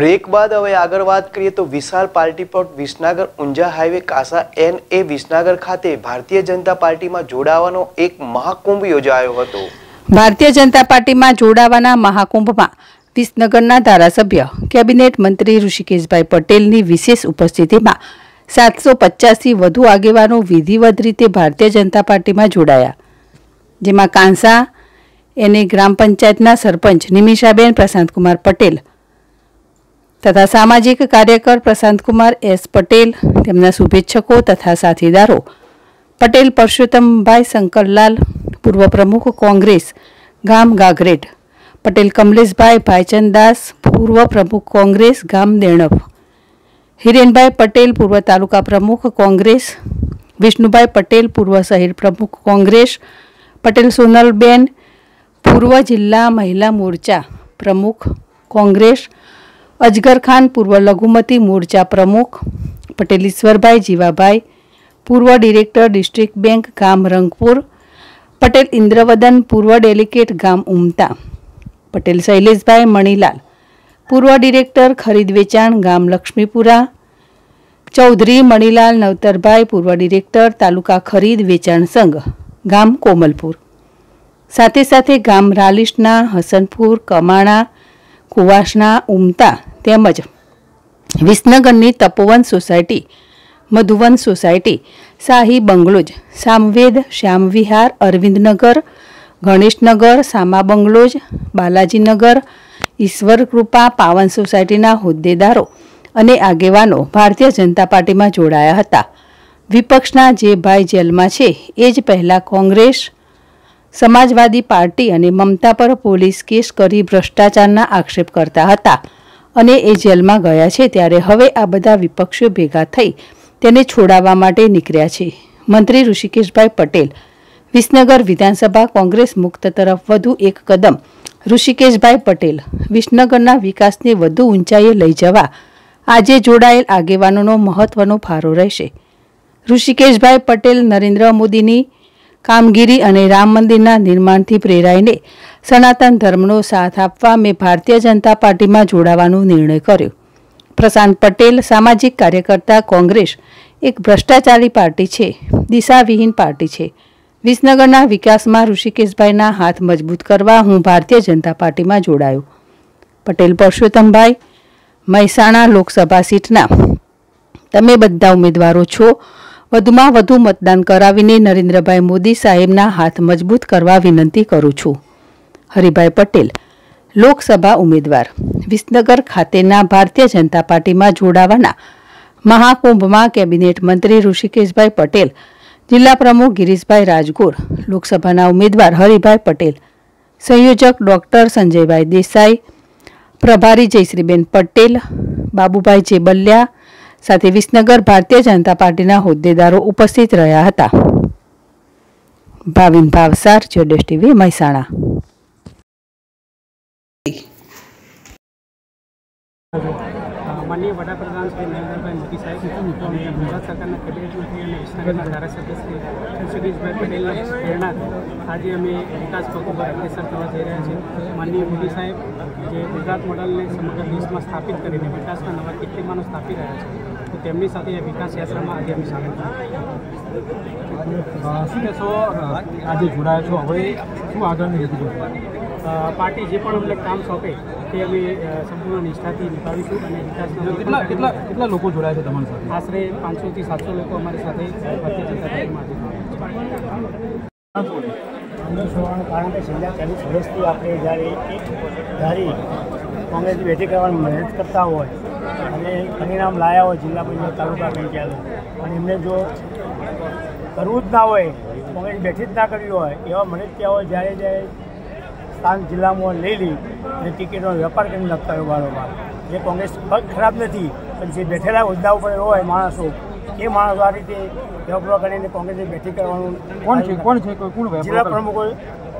Break બાદ હવે આગળ વાત કરીએ તો Vishal party plot Visnagar Unjha highway કાસા એન એ વિસનગર ખાતે ભારતીય જનતા પાર્ટીમાં જોડાવાનો એક મહાકુંભ યોજાયો હતો. ભારતીય જનતા પાર્ટીમાં જોડાવાના મહાકુંભમાં વિસનગરના ધારાસભ્ય, કેબિનેટ મંત્રી ઋષિકેશભાઈ પટેલની વિશેષ ઉપસ્થિતિમાં સાતસો પચાસથી વધુ આગેવાનો વિધિવત રીતે ભારતીય જનતા પાર્ટીમાં જોડાયા. જેમાં કાંસા, એને ગ્રામ પંચાયતના સરપંચ નિમિષાબેન પ્રશાંતકુમાર પટેલ તથા સામાજિક કાર્યકર પ્રશાંતકુમાર એસ પટેલ, તેમના શુભેચ્છકો તથા સાથીદારો. પટેલ પરસોત્તમભાઈ શંકરલાલ, પૂર્વ પ્રમુખ કોંગ્રેસ, ગામ ગાગરેટ. પટેલ કમલેશભાઈ ભાઈચંદાસ, પૂર્વ પ્રમુખ કોંગ્રેસ, ગામ દેણપ. હિરેનભાઈ પટેલ, પૂર્વ તાલુકા પ્રમુખ કોંગ્રેસ. વિષ્ણુભાઈ પટેલ, પૂર્વ શહેર પ્રમુખ કોંગ્રેસ. પટેલ સોનલબેન, પૂર્વ જિલ્લા મહિલા મોરચા પ્રમુખ કોંગ્રેસ. અજગર ખાન પૂર્વ લઘુમતી મોરચા પ્રમુખ, પટેલ ઈશ્વરભાઈ જીવાભાઈ, પૂર્વ ડિરેક્ટર ડિસ્ટ્રિક્ટ બેંક ગામ રંગપુર, પટેલ ઇન્દ્રવદન પૂર્વ ડેલિકેટ ગામ ઉમતા પટેલ શૈલેષભાઈ મણીલાલ, પૂર્વ ડિરેક્ટર ખરીદ વેચાણ ગામ લક્ષ્મીપુરા, ચૌધરી મણીલાલ નવતરભાઈ, પૂર્વ ડિરેક્ટર તાલુકા ખરીદ વેચાણ સંઘ ગામ કોમલપુર. સાથે સાથે ગામ રાલિશના, હસનપુર, કમાણા કુવાસના ઉમતા તેમજ વિસનગરની Tapovan society, Madhuvan society, Shahi bungalows, Samved, Shyamvihar, Arvindnagar, Ganeshnagar, Sama bungalows, Balajinagar, ઈશ્વર કૃપા, પાવન સોસાયટીના હોદ્દેદારો અને આગેવાનો ભારતીય જનતા પાર્ટીમાં જોડાયા હતા. વિપક્ષના જે ભાઈ જેલમાં છે, એ જ પહેલાં કોંગ્રેસ સમાજવાદી પાર્ટી અને મમતા પર પોલીસ કેસ કરી ભ્રષ્ટાચારના આક્ષેપ કરતા હતા અને એ જેલમાં ગયા છે ત્યારે હવે આ બધા વિપક્ષો ભેગા થઈ તેને છોડાવવા માટે નીકળ્યા છે. મંત્રી ઋષિકેશભાઈ પટેલ, વિસનગર વિધાનસભા કોંગ્રેસ મુક્ત તરફ વધુ એક કદમ. ઋષિકેશભાઈ પટેલ, વિસનગરના વિકાસને વધુ ઊંચાઈએ લઈ જવા આજે જોડાયેલ આગેવાનોનો મહત્વનો ફાળો રહેશે. ઋષિકેશભાઈ પટેલ, નરેન્દ્ર મોદીની કામગીરી અને રામ મંદિરના નિર્માણથી પ્રેરાઈને સનાતન ધર્મનો સાથ આપવા મેં ભારતીય જનતા પાર્ટીમાં જોડાવાનો નિર્ણય કર્યો. પ્રશાંત પટેલ, સામાજિક કાર્યકર્તા, કોંગ્રેસ એક ભ્રષ્ટાચારી પાર્ટી છે, દિશાવિહીન પાર્ટી છે. વિસનગરના વિકાસમાં ઋષિકેશભાઈના હાથ મજબૂત કરવા હું ભારતીય જનતા પાર્ટીમાં જોડાયો. પટેલ, પરસોત્તમભાઈ, મહેસાણા લોકસભા સીટના. તમે બધા ઉમેદવારો છો. વધુમાં વધુ મતદાન કરાવીને નરેન્દ્રભાઈ મોદી સાહેબના હાથ મજબૂત કરવા વિનંતી કરું છું. હરિભાઈ પટેલ, લોકસભા ઉમેદવાર. વિસનગર ખાતેના ભારતીય જનતા પાર્ટીમાં જોડાવાના મહાકુંભમાં કેબિનેટ મંત્રી ઋષિકેશભાઈ પટેલ, જિલ્લા પ્રમુખ ગિરીશભાઈ રાજગોર, લોકસભાના ઉમેદવાર હરિભાઈ પટેલ, સંયોજક ડોક્ટર સંજયભાઈ દેસાઈ, પ્રભારી જયશ્રીબેન પટેલ, બાબુભાઈ ચેબલિયા સાથે વિસનગર ભારતીય જનતા પાર્ટીના હોદ્દેદારો ઉપસ્થિત રહ્યા હતા. ભાવિન ભાવસાર જેડેશ ટીવી મહેસાણા. માનનીય વડાપ્રધાન શ્રી નરેન્દ્રભાઈ મોદી સાહેબ અને ગુજરાત સરકારના કેબિનેટ મંત્રી અને વિસનગરના ધારાસભ્ય શ્રી જગદીશભાઈ પટેલના પ્રેરણાથી આજે અમે વિકાસ પગ ઉપર અગ્રેસર થવા જઈ રહ્યા છીએ. માનનીય મોદી સાહેબ જે ગુજરાત મોડલને સમગ્ર દેશમાં સ્થાપિત કરીને વિકાસના નવા કીર્તિમાનો સ્થાપી રહ્યા છે તો તેમની સાથે આ વિકાસ યાત્રામાં આજે અમે સામેલ શું કહેશો આજે જોડાયા છો? હવે શું આગળની પાર્ટી જે પણ અમને કામ સોંપે તે અમે સંપૂર્ણ નિષ્ઠાથી નિભાવીશું અને વિકાસના કેટલા કેટલા કેટલા લોકો જોડાયા છે તમારી સાથે? આશરે પાંચસોથી સાતસો લોકો અમારી સાથે ભારતીય જનતા પાર્ટીમાં આંદોલન કારણ કે છેલ્લા ચાલીસ વર્ષથી આપણે જ્યારે એક ધારી કોંગ્રેસની બેઠી કરવાની મહેનત કરતા હોય અને પરિણામ લાયા હોય જિલ્લા પંચાયત તાલુકા પંચાયત અને એમને જો કરવું જ ના હોય કોંગ્રેસ બેઠી જ ના કરવી હોય એવા મહેનત જ કહેવા હોય જ્યારે જ્યારે સ્થાન જિલ્લામાં લઈ લઈ અને ટિકિટનો વેપાર કરીને લખતા હોય વારંવાર જે કોંગ્રેસ પગ ખરાબ નથી પણ જે બેઠેલા હોદ્દા ઉપર હોય માણસો એ માણસો આ રીતે વેપરો કરીને કોંગ્રેસે બેઠી કરવાનું કોણ છે? કોણ છે? કોઈ કોણ જિલ્લા પ્રમુખો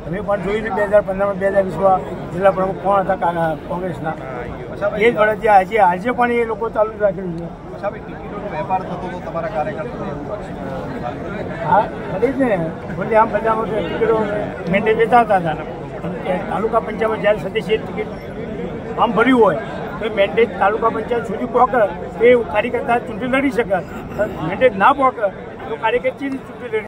અમે પણ જોયું છે બે હજાર પંદરમાં બે હજાર વીસમાં જિલ્લા પ્રમુખ કોણ હતા કોંગ્રેસના. એ જ વડે આજે આજે પણ એ લોકો ચાલુ જ રાખેલું છે. વેપાર થતો તો તમારા કાર્યકર્તા હા ખરી જ ને. ભલે આમ બધામાં ટિકિટો મેન્ડેટ વેચાતા હતા. તાલુકા પંચાયતમાં જ્યારે સદસ્ય ટિકિટ આમ ભર્યું હોય, તો મેન્ડેટ તાલુકા પંચાયત સુધી પહોંચે. તો એ કાર્યકર્તા ચૂંટણી લડી શકે. મેન્ડેટ ના પહોંચે, તો કાર્યકર્તા ચૂંટણી લડી